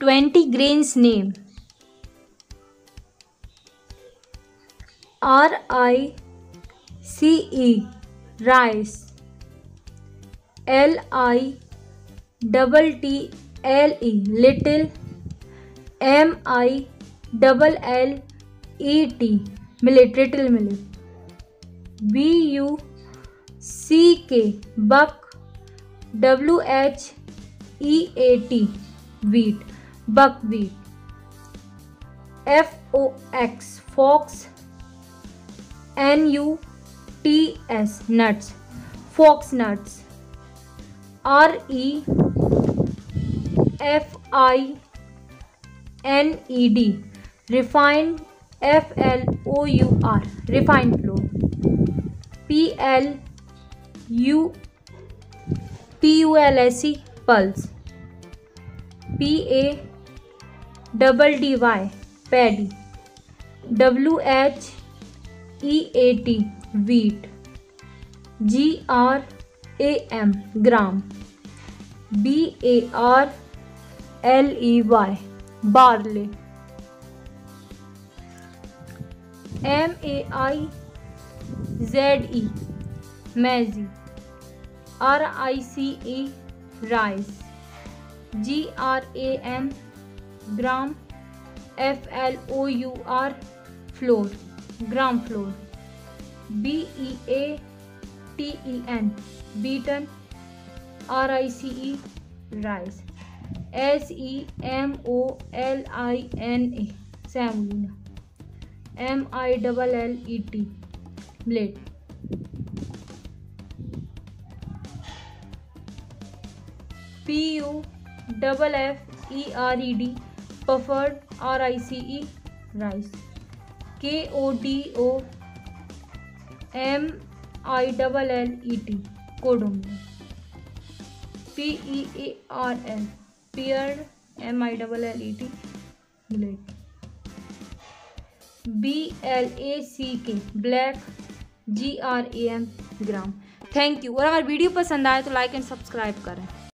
Twenty grains name R I C E rice L I double T L E little M I double L E T millet little millet B U C K buck W H E A T wheat buckwheat F O X fox. N U T S nuts. Fox nuts. R E F I N E D. Refined F L O U R. Refined flour. P L U P U L S E pulse. P A double D Y, paddy W H E A T, wheat, G R A M gram, B A R L E Y, barley. M A I Z E, maize, R I C E rice, G R A M gram F L O U R flour, gram flour B E A T E N beaten R I C E rice S E M O L I N A semolina M I double L E T millet P U double F E R E D puffed R I C E rice K O D O M I double L E T कोडोमी P E A R L pearl M I double L E T black B L A C K black G R A M gram thank you और अगर video पसंद आए तो like and subscribe करें।